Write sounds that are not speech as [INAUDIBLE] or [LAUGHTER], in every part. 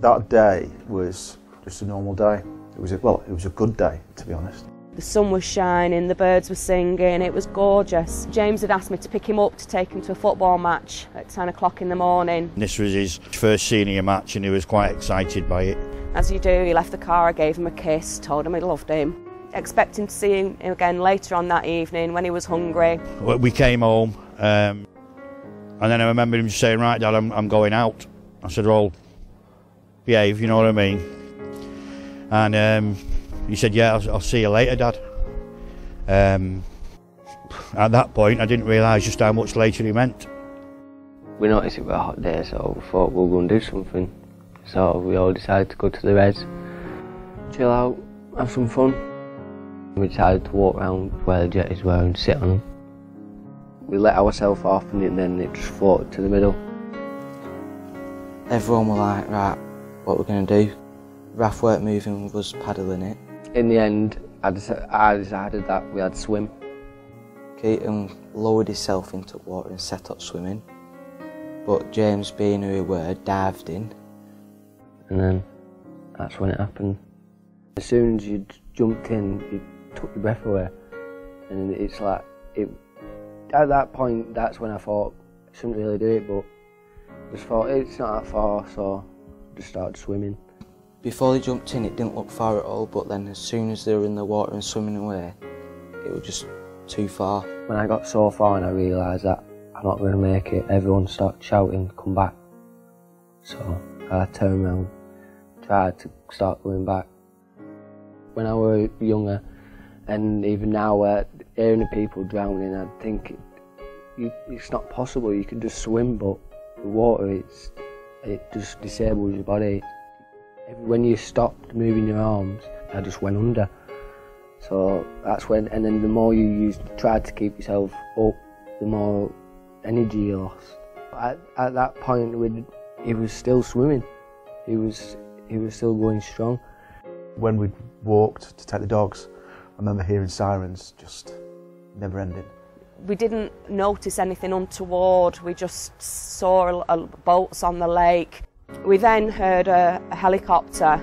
That day was just a normal day. It was a, well, it was a good day to be honest. The sun was shining, the birds were singing, it was gorgeous. James had asked me to pick him up to take him to a football match at 10 o'clock in the morning. This was his first senior match and he was quite excited by it. As you do, he left the car, I gave him a kiss, told him I loved him. Expecting to see him again later on that evening when he was hungry. We came home um, and then I remember him saying, right dad, I'm, I'm going out. I said, well, behave, you know what I mean? And um, he said, yeah, I'll, I'll, see you later dad. Um, at that point I didn't realise just how much later he meant. We noticed it was a hot day so we thought we were going to do something. So we all decided to go to the res, chill out, have some fun. We decided to walk around where the jetties were and sit on them. We let ourselves off and then it just floated to the middle. Everyone were like, right, what we're going to do. Raft weren't moving, was paddling it. In the end, I, decided that we had to swim. Keaton lowered himself into water and set up swimming. But James, being who he were, dived in and then that's when it happened. As soon as you'd jumped in, you took your breath away, and it's like it. At that point, that's when I thought I shouldn't really do it, but just thought it's not that far, so just started swimming. Before they jumped in, it didn't look far at all, but then as soon as they were in the water and swimming away, it was just too far. When I got so far and I realised that I'm not going to make it, everyone started shouting, come back. So I turned around tried to start going back. When I was younger, and even now, uh, hearing the people drowning, I think it, it's not possible. You can just swim, but the water, it's, it just disables your body. When you stopped moving your arms, I just went under. So that's when, and then the more you used, tried to keep yourself up, the more energy you lost. At, at that point, he was still swimming. He was he was still going strong. When we walked to take the dogs, I remember hearing sirens just never ending. We didn't notice anything untoward, we just saw a, a boats on the lake. We then heard a, a, helicopter.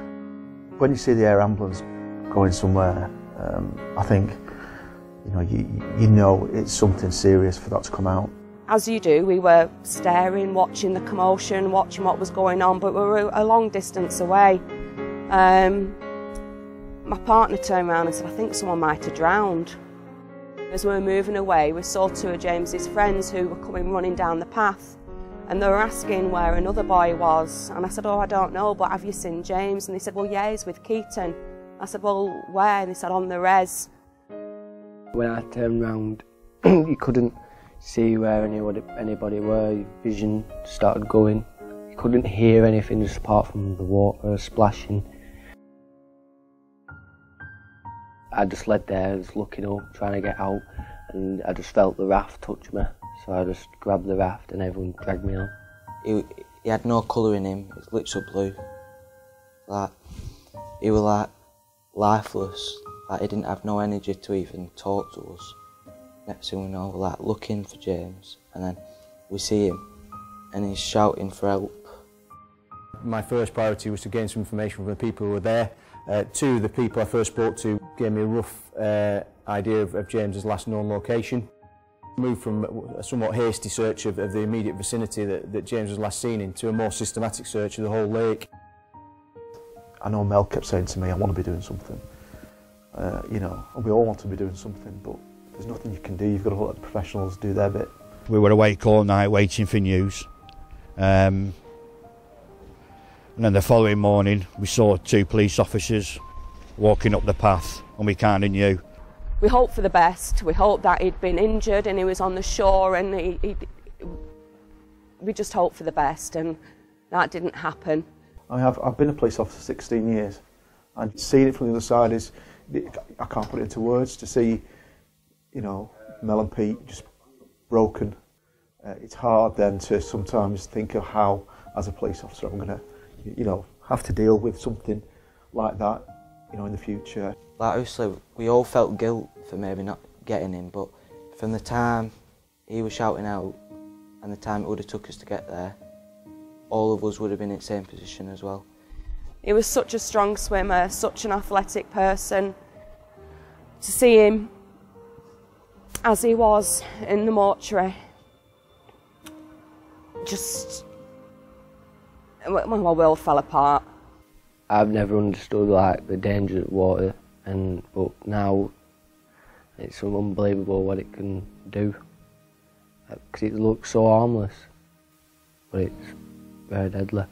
When you see the air ambulance going somewhere, um, I think you know, you, you know it's something serious for that to come out as you do, we were staring, watching the commotion, watching what was going on, but we were a long distance away. Um, my partner turned around and said, I think someone might have drowned. As we were moving away, we saw two of James's friends who were coming running down the path and they were asking where another boy was. And I said, Oh, I don't know, but have you seen James? And they said, Well, yeah, he's with Keaton. I said, Well, where? And they said, On the res. When I turned round, [CLEARS THROAT] you couldn't see where anybody, anybody were, your vision started going. You couldn't hear anything just apart from the water splashing. I just led there, just looking up, trying to get out, and I just felt the raft touch me. So I just grabbed the raft and everyone dragged me on. He, he had no colour in him, his lips were blue. Like, he was like lifeless, like he didn't have no energy to even talk to us. Next thing we know, we're like looking for James, and then we see him, and he's shouting for help. My first priority was to gain some information from the people who were there. Uh, two, the people I first spoke to gave me a rough uh, idea of, of James's last known location. Moved from a somewhat hasty search of, of the immediate vicinity that, that James was last seen in to a more systematic search of the whole lake. I know Mel kept saying to me, I want to be doing something. Uh, you know, and we all want to be doing something, but there's nothing you can do. You've got to let the professionals do their bit. We were awake all night waiting for news. Um, and then the following morning, we saw two police officers walking up the path, and we kind of knew. We hoped for the best. We hoped that he'd been injured and he was on the shore, and he, he, we just hoped for the best, and that didn't happen. I have, I've been a police officer 16 years, and seeing it from the other side is, I can't put it into words to see you know, Mel and Pete just broken. Uh, it's hard then to sometimes think of how, as a police officer, I'm going to, you know, have to deal with something like that, you know, in the future. Like, obviously, we all felt guilt for maybe not getting him, but from the time he was shouting out and the time it would have took us to get there, all of us would have been in the same position as well. He was such a strong swimmer, such an athletic person. To see him as he was in the mortuary, just my world fell apart. I've never understood like the dangers of water, and but now it's unbelievable what it can do. Uh, because it looks so harmless, but it's very deadly.